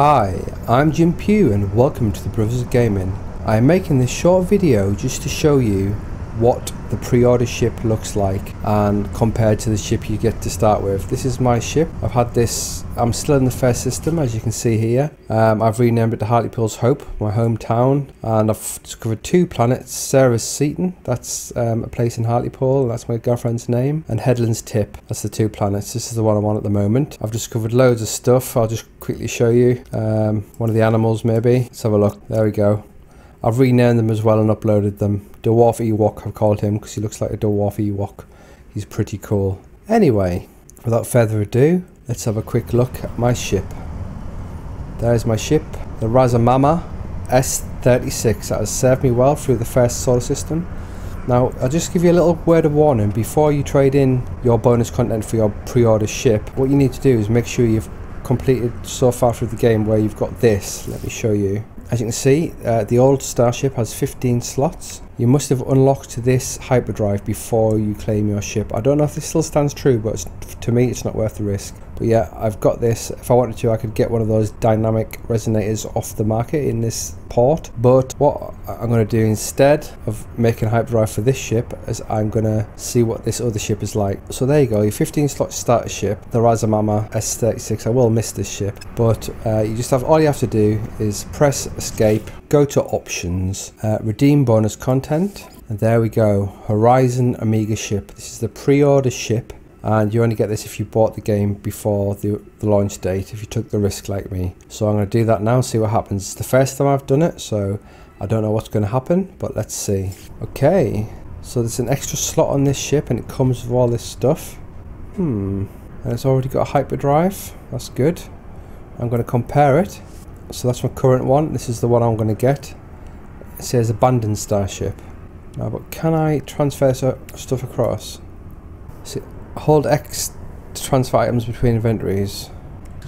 Hi, I'm Jim Pugh and welcome to the Brothers of Gaming. I am making this short video just to show you what the pre-order ship looks like and compared to the ship you get to start with. This is my ship. I've had this, I'm still in the fair system as you can see here. Um, I've renamed it to Hartlepool's Hope, my hometown, and I've discovered two planets, Sarah's Seaton, that's um, a place in Hartlepool, that's my girlfriend's name, and Headland's Tip, that's the two planets. This is the one I'm on at the moment. I've discovered loads of stuff, I'll just quickly show you. Um, one of the animals maybe, let's have a look, there we go. I've renamed them as well and uploaded them. Dwarf Ewok I've called him because he looks like a Dwarf Ewok. He's pretty cool. Anyway, without further ado, let's have a quick look at my ship. There's my ship, the Razamama S36 that has served me well through the first solar system. Now, I'll just give you a little word of warning. Before you trade in your bonus content for your pre-order ship, what you need to do is make sure you've completed so far through the game where you've got this. Let me show you. As you can see, uh, the old Starship has 15 slots. You must have unlocked this hyperdrive before you claim your ship. I don't know if this still stands true, but to me it's not worth the risk. But yeah, I've got this. If I wanted to, I could get one of those dynamic resonators off the market in this port. But what I'm going to do instead of making hyperdrive for this ship is I'm going to see what this other ship is like. So there you go, your 15 slot starter ship, the Razamama S36. I will miss this ship, but uh, you just have all you have to do is press escape, go to options, uh, redeem bonus content, and there we go, Horizon Omega ship. This is the pre-order ship. And you only get this if you bought the game before the, the, launch date if you took the risk like me. So I'm going to do that now and see what happens. It's the first time I've done it so I don't know what's going to happen but let's see. Okay. So there's an extra slot on this ship and it comes with all this stuff. Hmm. And it's already got a hyperdrive. That's good. I'm going to compare it. So that's my current one. This is the one I'm going to get it says abandoned starship now but can I transfer stuff across see hold X to transfer items between inventories.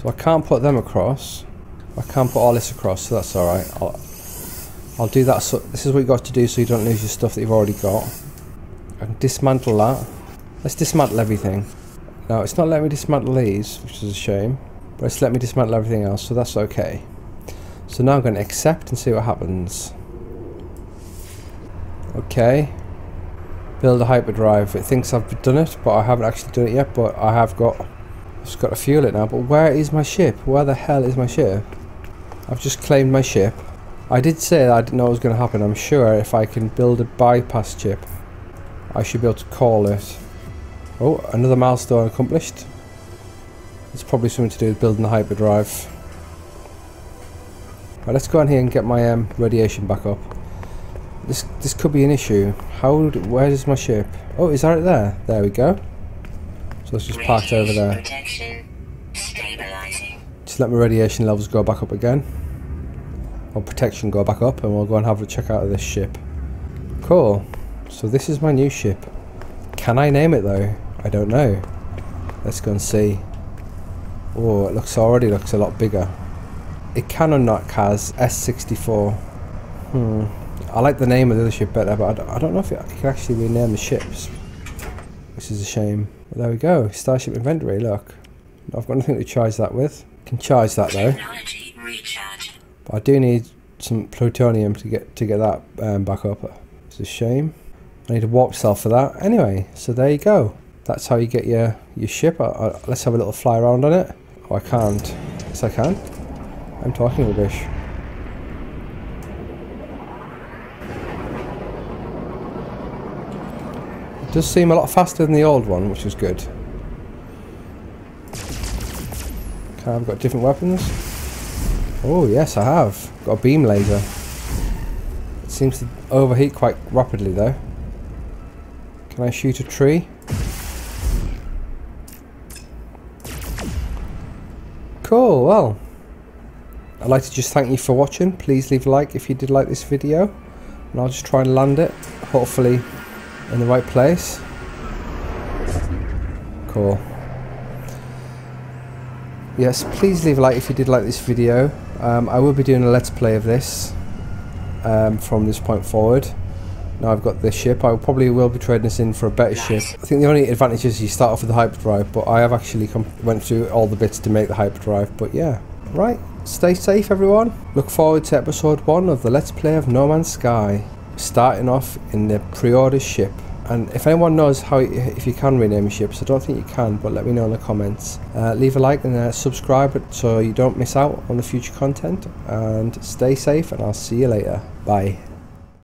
So I can't put them across. I can't put all this across, so that's alright. I'll, I'll do that. So this is what you got to do so you don't lose your stuff that you've already got. I can dismantle that. Let's dismantle everything. Now, it's not letting me dismantle these, which is a shame. But it's let me dismantle everything else, so that's okay. So now I'm going to accept and see what happens. Okay build a hyperdrive. It thinks I've done it, but I haven't actually done it yet, but I have got... I've just got to fuel it now, but where is my ship? Where the hell is my ship? I've just claimed my ship. I did say I didn't know what was going to happen. I'm sure if I can build a bypass chip, I should be able to call it. Oh, another milestone accomplished. It's probably something to do with building the hyperdrive. Right, let's go on here and get my um, radiation back up. This this could be an issue. How? Where is my ship? Oh, is that right there? There we go. So let's just park over there. Just let my radiation levels go back up again. Or protection go back up and we'll go and have a check out of this ship. Cool. So this is my new ship. Can I name it though? I don't know. Let's go and see. Oh, it looks already looks a lot bigger. It can unlock has S64. Hmm. I like the name of the other ship better, but I don't, I don't know if it, I can actually rename the ships. Which is a shame. But there we go. Starship inventory, look. I've got nothing to charge that with. Can charge that though. But I do need some plutonium to get to get that um, back up. It's a shame. I need a warp cell for that. Anyway, so there you go. That's how you get your, your ship. I, I, let's have a little fly around on it. Oh, I can't. Yes, I can. I'm talking rubbish. Does seem a lot faster than the old one, which is good. Okay, I've got different weapons. Oh, yes, I have. Got a beam laser. It seems to overheat quite rapidly, though. Can I shoot a tree? Cool, well. I'd like to just thank you for watching. Please leave a like if you did like this video. And I'll just try and land it. Hopefully in the right place. Cool. Yes, please leave a like if you did like this video. Um, I will be doing a let's play of this um, from this point forward. Now I've got this ship, I probably will be trading this in for a better ship. I think the only advantage is you start off with the hyperdrive, but I have actually went through all the bits to make the hyperdrive. But yeah, right. stay safe everyone. Look forward to episode 1 of the Let's Play of No Man's Sky. Starting off in the pre-order ship. And if anyone knows how if you can rename ships, I don't think you can, but let me know in the comments. Uh, leave a like and uh, subscribe so you don't miss out on the future content. And stay safe, and I'll see you later. Bye.